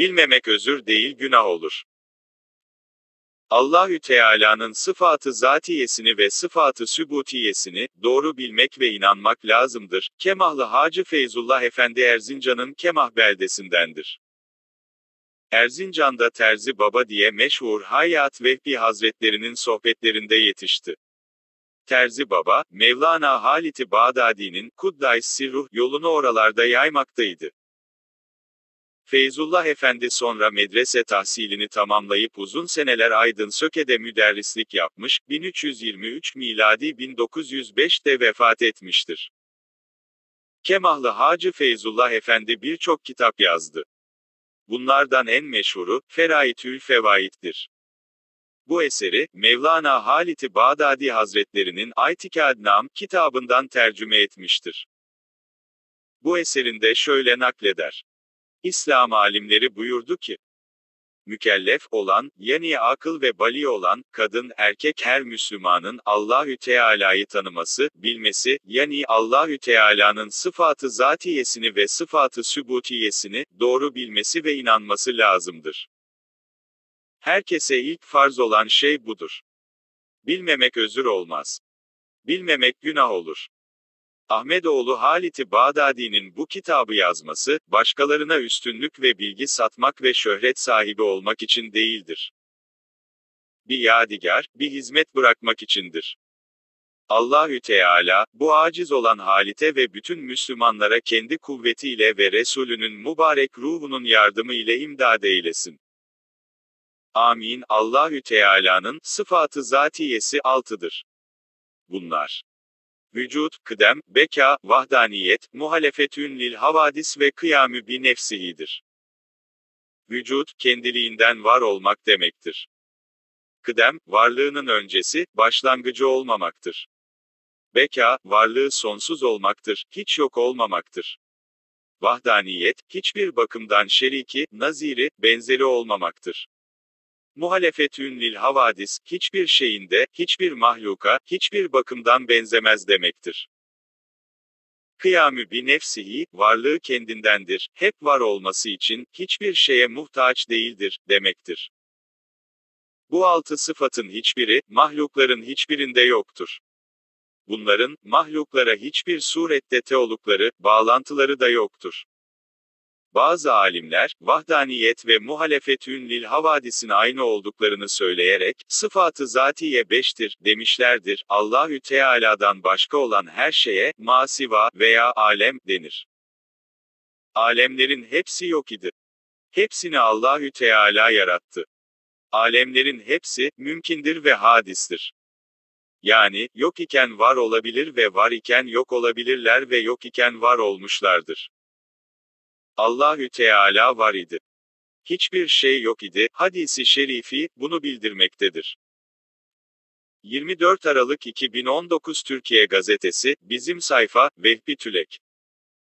Bilmemek özür değil günah olur. Allahü Teala'nın sıfatı zatiyesini ve sıfatı sübutiyesini doğru bilmek ve inanmak lazımdır. Kemahlı Hacı Feyzullah Efendi Erzincan'ın Kemah beldesindendir. Erzincan'da Terzi Baba diye meşhur Hayat Vehbi Hazretlerinin sohbetlerinde yetişti. Terzi Baba, Mevlana Haliti Bağdadi'nin Kuddays Sirruh yolunu oralarda yaymaktaydı. Feyzullah Efendi sonra medrese tahsilini tamamlayıp uzun seneler Aydın Söke'de müderrislik yapmış, 1323 miladi 1905'te vefat etmiştir. Kemahlı Hacı Feyzullah Efendi birçok kitap yazdı. Bunlardan en meşhuru, Feraitül Fevait'tir. Bu eseri, Mevlana Haliti Bağdadi Hazretlerinin Aytikad Nam kitabından tercüme etmiştir. Bu eserinde şöyle nakleder. İslam alimleri buyurdu ki, mükellef olan, yani akıl ve bali olan, kadın, erkek her Müslümanın Allahü Teala'yı tanıması, bilmesi, yani Allahü Teala'nın sıfatı zatiyesini ve sıfatı sübutiyesini doğru bilmesi ve inanması lazımdır. Herkese ilk farz olan şey budur. Bilmemek özür olmaz. Bilmemek günah olur. Ahmedoğlu Haliti Bağdadi'nin bu kitabı yazması, başkalarına üstünlük ve bilgi satmak ve şöhret sahibi olmak için değildir. Bir yadigar, bir hizmet bırakmak içindir. Allahü Teala, bu aciz olan Halit'e ve bütün Müslümanlara kendi kuvvetiyle ve Resulünün mübarek ruhunun yardımı ile imdad eylesin. Amin. Allahü Teala'nın sıfatı zatiyesi altıdır. Bunlar vücut, kıdem, beka, vahdaniyet, muhalefetün lil havadis ve kıyamü bi nefsihidir. Vücut, kendiliğinden var olmak demektir. Kıdem, varlığının öncesi, başlangıcı olmamaktır. Beka, varlığı sonsuz olmaktır, hiç yok olmamaktır. Vahdaniyet, hiçbir bakımdan şeriki, naziri, benzeri olmamaktır. Muhalefetün lil havadis, hiçbir şeyinde, hiçbir mahluka, hiçbir bakımdan benzemez demektir. Kıyamü bi nefsihi, varlığı kendindendir, hep var olması için, hiçbir şeye muhtaç değildir, demektir. Bu altı sıfatın hiçbiri, mahlukların hiçbirinde yoktur. Bunların, mahluklara hiçbir surette teolukları, bağlantıları da yoktur. Bazı alimler, vahdaniyet ve muhalefetün lil havadisin aynı olduklarını söyleyerek, sıfatı zatiye beştir, demişlerdir. Allahü Teala'dan başka olan her şeye, masiva veya alem, denir. Alemlerin hepsi yok idi. Hepsini Allahü Teala yarattı. Alemlerin hepsi, mümkindir ve hadistir. Yani, yok iken var olabilir ve var iken yok olabilirler ve yok iken var olmuşlardır. Allahü Teala var idi. Hiçbir şey yok idi, hadisi şerifi, bunu bildirmektedir. 24 Aralık 2019 Türkiye Gazetesi, bizim sayfa, Vehbi Tülek